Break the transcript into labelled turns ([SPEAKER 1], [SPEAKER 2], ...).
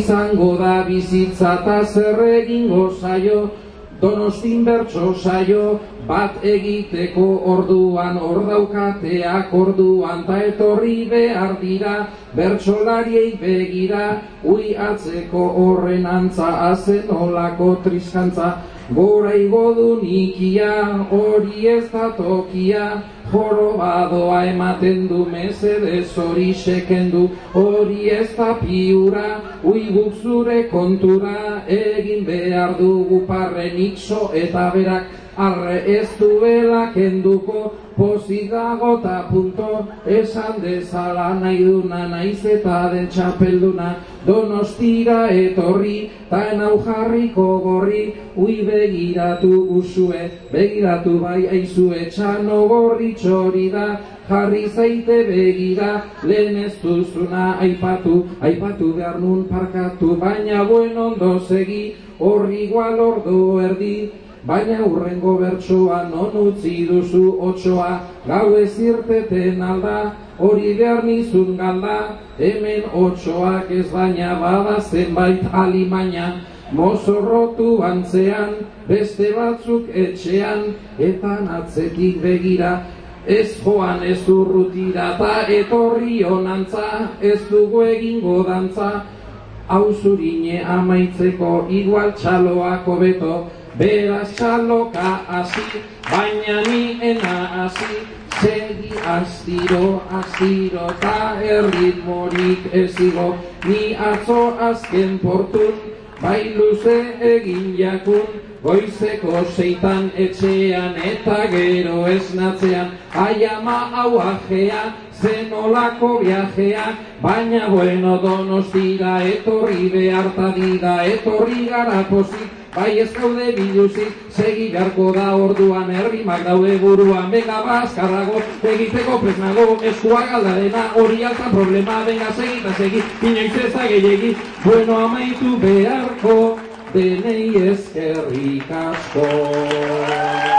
[SPEAKER 1] izango da bizitza eta zer egingo zaio, donostin bertso saio, bat egiteko orduan, ordaukateak orduan, ta etorri behar dira, bertsolariei begira, ui atzeko horren antza, azen olako triskantza, gora igodu nikia, hori ez da tokia, joro badoa ematen du mesedez hori sekendu hori ez da piura ui guk zure kontura. Egin behar dugu parren ikso eta berak arre ez duela kenduko pozik dago punto. Esan dezala nahi duna naiz eta den txapelduna. Donostira etorri ta enau jarriko gorri. Ui begiratu usue begiratu bai aizue txano gorri txori da. Jarri zaite begira lehen ez duzuna aipatu. Aipatu behar nun parkatu baina buen ondo segi. Horri igual ordu erdi Baina urrengo bertsoa non utzi duzu otsoa, gau ez irteten alda, hori behar nizun galda, hemen otsoak ez baina bada zenbait alimaina, mozorrotu bantzean, beste batzuk etxean, eta atzetik begira, ez joan ez urrutira, eta etorri honantza, ez dugu egingo dantza, hau zurine amaitzeko igual txaloako beto, Beraz txaloka hasi, baina ni ena hasi, segi astiro, astiro, ta erritmorik ezigo, ni atzo azken portun, bai luze egin jakun, goizeko seitan etxean eta gero esnatzean, ai ama hau ajea, zenolako viajea, baina bueno donostira, etorri beharta dida, etorri gara Bai ez gaude biluzik, segi beharko da orduan herrimak daude buruan. Benga bazkarrago, egiteko presnago, eskuak aldarena, hori altan problema Benga segi eta segi, inoiz ezagilegi, bueno amaitu beharko, denei ezkerrik asko